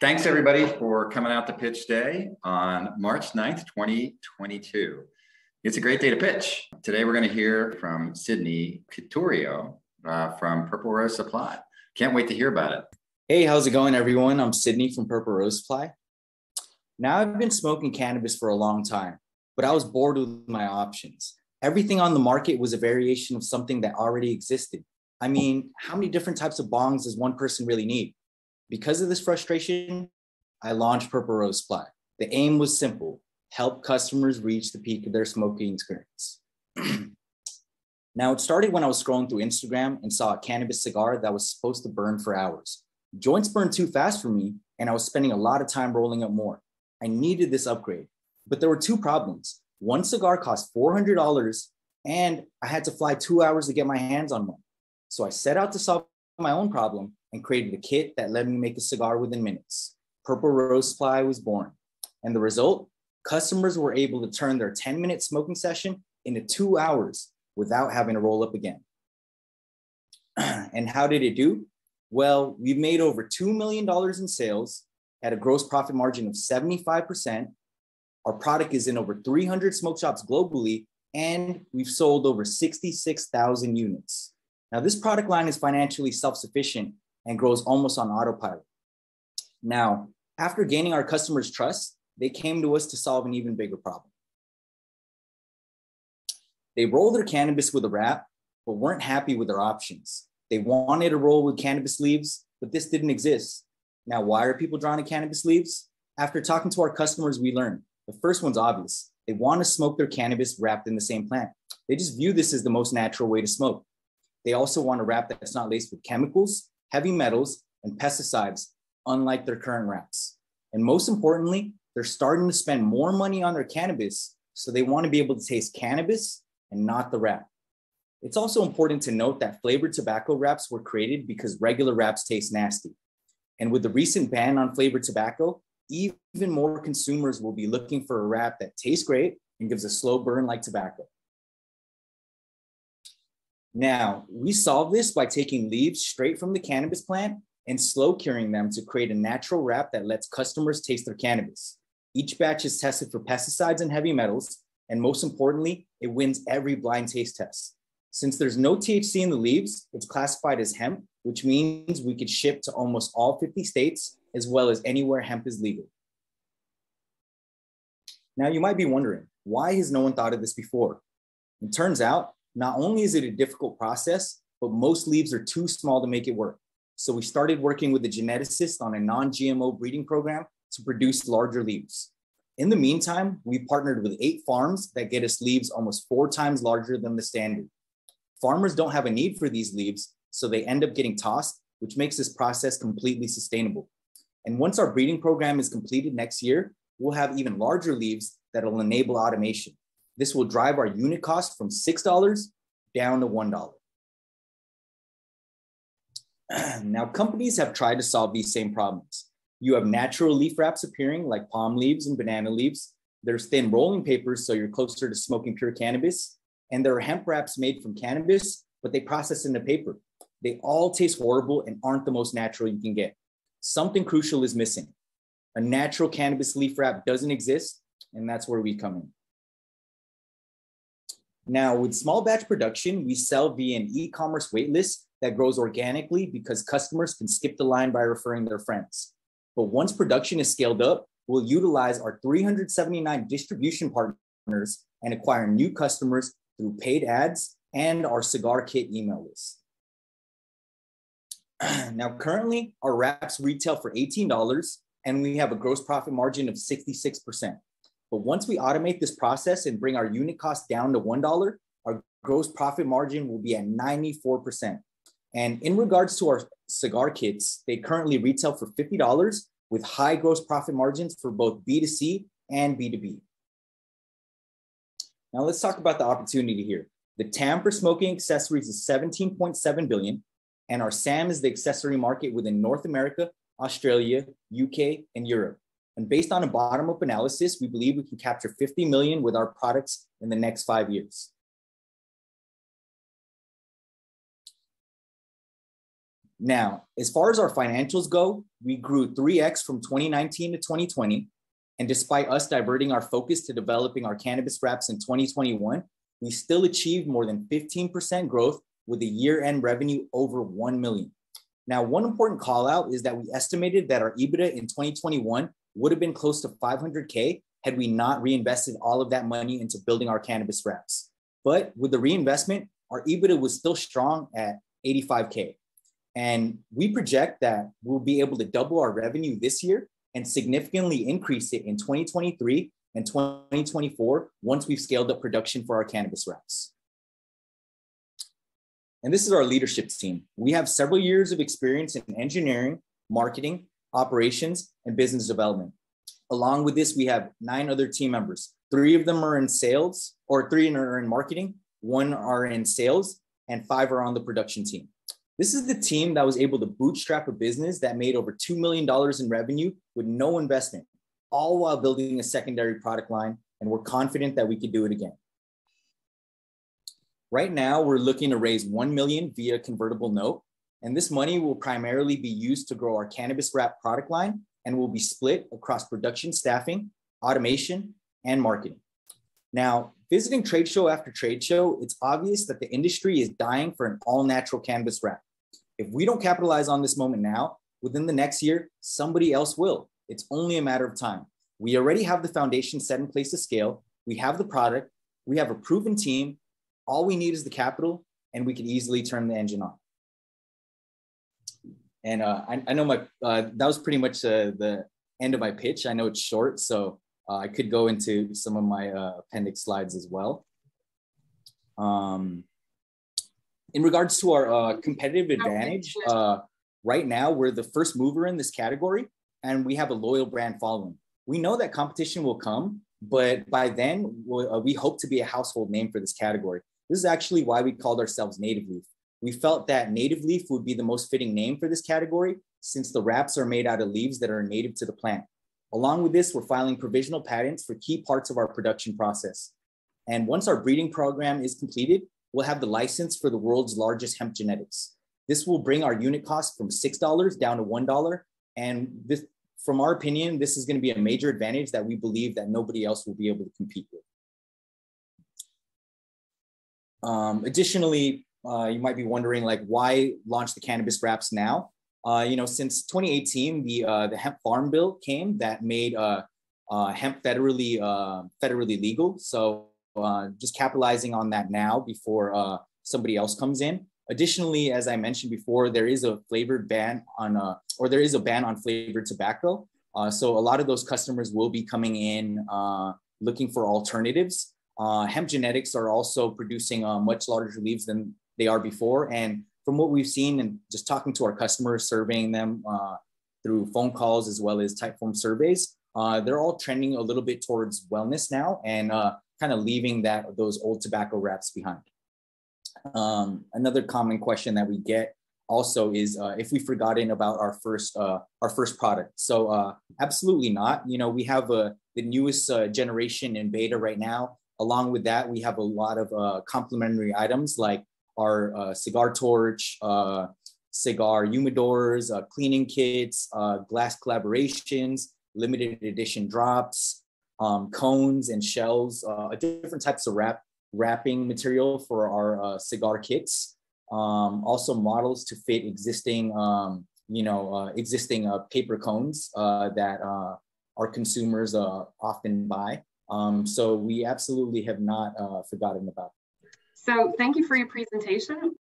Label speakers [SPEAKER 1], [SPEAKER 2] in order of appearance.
[SPEAKER 1] Thanks everybody for coming out to pitch day on March 9th, 2022. It's a great day to pitch. Today we're going to hear from Sidney Quitorio uh, from Purple Rose Supply. Can't wait to hear about it.
[SPEAKER 2] Hey, how's it going, everyone? I'm Sidney from Purple Rose Supply. Now, I've been smoking cannabis for a long time, but I was bored with my options. Everything on the market was a variation of something that already existed. I mean, how many different types of bongs does one person really need? Because of this frustration, I launched Purple Rose Supply. The aim was simple help customers reach the peak of their smoking experience. now, it started when I was scrolling through Instagram and saw a cannabis cigar that was supposed to burn for hours. Joints burned too fast for me, and I was spending a lot of time rolling up more. I needed this upgrade, but there were two problems. One cigar cost $400, and I had to fly two hours to get my hands on one. So I set out to solve my own problem and created a kit that let me make a cigar within minutes. Purple Rose Supply was born. And the result? Customers were able to turn their 10 minute smoking session into two hours without having to roll up again. and how did it do? Well, we've made over $2 million in sales at a gross profit margin of 75%. Our product is in over 300 smoke shops globally, and we've sold over 66,000 units. Now, this product line is financially self sufficient and grows almost on autopilot. Now, after gaining our customers' trust, they came to us to solve an even bigger problem. They rolled their cannabis with a wrap, but weren't happy with their options. They wanted to roll with cannabis leaves, but this didn't exist. Now, why are people drawn to cannabis leaves? After talking to our customers, we learned the first one's obvious. They want to smoke their cannabis wrapped in the same plant. They just view this as the most natural way to smoke. They also want a wrap that's not laced with chemicals, heavy metals, and pesticides, unlike their current wraps. And most importantly, they're starting to spend more money on their cannabis, so they want to be able to taste cannabis and not the wrap. It's also important to note that flavored tobacco wraps were created because regular wraps taste nasty. And with the recent ban on flavored tobacco, even more consumers will be looking for a wrap that tastes great and gives a slow burn like tobacco. Now, we solve this by taking leaves straight from the cannabis plant and slow curing them to create a natural wrap that lets customers taste their cannabis. Each batch is tested for pesticides and heavy metals, and most importantly, it wins every blind taste test. Since there's no THC in the leaves, it's classified as hemp, which means we could ship to almost all 50 states as well as anywhere hemp is legal. Now, you might be wondering, why has no one thought of this before? It turns out not only is it a difficult process, but most leaves are too small to make it work. So we started working with a geneticist on a non-GMO breeding program to produce larger leaves. In the meantime, we partnered with eight farms that get us leaves almost four times larger than the standard. Farmers don't have a need for these leaves, so they end up getting tossed, which makes this process completely sustainable. And once our breeding program is completed next year, we'll have even larger leaves that will enable automation. This will drive our unit cost from $6 down to $1. now, companies have tried to solve these same problems. You have natural leaf wraps appearing like palm leaves and banana leaves. There's thin rolling papers, so you're closer to smoking pure cannabis. And there are hemp wraps made from cannabis, but they process into paper. They all taste horrible and aren't the most natural you can get. Something crucial is missing. A natural cannabis leaf wrap doesn't exist, and that's where we come in. Now, with small batch production, we sell via an e commerce waitlist that grows organically because customers can skip the line by referring their friends. But once production is scaled up, we'll utilize our 379 distribution partners and acquire new customers through paid ads and our cigar kit email list. now, currently, our wraps retail for $18 and we have a gross profit margin of 66%. But once we automate this process and bring our unit cost down to $1, our gross profit margin will be at 94%. And in regards to our cigar kits, they currently retail for $50 with high gross profit margins for both B2C and B2B. Now let's talk about the opportunity here. The TAM for smoking accessories is 17.7 billion, and our SAM is the accessory market within North America, Australia, UK, and Europe. And based on a bottom up analysis, we believe we can capture 50 million with our products in the next five years. Now, as far as our financials go, we grew 3x from 2019 to 2020. And despite us diverting our focus to developing our cannabis wraps in 2021, we still achieved more than 15% growth with a year end revenue over 1 million. Now, one important call out is that we estimated that our EBITDA in 2021 would have been close to 500K had we not reinvested all of that money into building our cannabis wraps. But with the reinvestment, our EBITDA was still strong at 85K. And we project that we'll be able to double our revenue this year and significantly increase it in 2023 and 2024 once we've scaled up production for our cannabis wraps. And this is our leadership team. We have several years of experience in engineering, marketing, operations, and business development. Along with this, we have nine other team members. Three of them are in sales, or three are in marketing, one are in sales, and five are on the production team. This is the team that was able to bootstrap a business that made over $2 million in revenue with no investment, all while building a secondary product line. And we're confident that we could do it again. Right now, we're looking to raise 1 million via convertible note. And this money will primarily be used to grow our cannabis wrap product line and will be split across production staffing, automation, and marketing. Now, visiting trade show after trade show, it's obvious that the industry is dying for an all natural cannabis wrap. If we don't capitalize on this moment now, within the next year, somebody else will. It's only a matter of time. We already have the foundation set in place to scale. We have the product. We have a proven team. All we need is the capital, and we can easily turn the engine on. And uh, I, I, know my uh, that was pretty much uh, the end of my pitch. I know it's short, so uh, I could go into some of my uh, appendix slides as well. Um, in regards to our uh, competitive advantage, uh, right now we're the first mover in this category and we have a loyal brand following. We know that competition will come, but by then we'll, uh, we hope to be a household name for this category. This is actually why we called ourselves Native Leaf. We felt that Native Leaf would be the most fitting name for this category since the wraps are made out of leaves that are native to the plant. Along with this, we're filing provisional patents for key parts of our production process. And once our breeding program is completed, we'll have the license for the world's largest hemp genetics. This will bring our unit cost from $6 down to $1. And this, from our opinion, this is going to be a major advantage that we believe that nobody else will be able to compete with. Um, additionally, uh, you might be wondering like why launch the cannabis wraps now? Uh, you know, since 2018, the uh, the hemp farm bill came that made uh, uh, hemp federally federally legal. So just capitalizing on that now before somebody else comes in. Additionally, as I mentioned before, there is a flavored ban on, or there is a ban on flavored tobacco. so a lot of those customers will be coming in looking for alternatives. hemp genetics are also producing much larger leaves than they are before, and from what we've seen and just talking to our customers, surveying them uh, through phone calls as well as Typeform surveys, uh, they're all trending a little bit towards wellness now and uh, kind of leaving that those old tobacco wraps behind. Um, another common question that we get also is uh, if we've forgotten about our first uh, our first product. So uh, absolutely not. You know, we have uh, the newest uh, generation in beta right now. Along with that, we have a lot of uh, complementary items like our uh, cigar torch, uh, cigar humidors, uh, cleaning kits, uh, glass collaborations, limited edition drops, um, cones and shells, uh, different types of wrap wrapping material for our uh, cigar kits. Um, also models to fit existing, um, you know, existing paper cones that our consumers often buy. Um, so we absolutely have not forgotten about
[SPEAKER 3] so thank you for your presentation.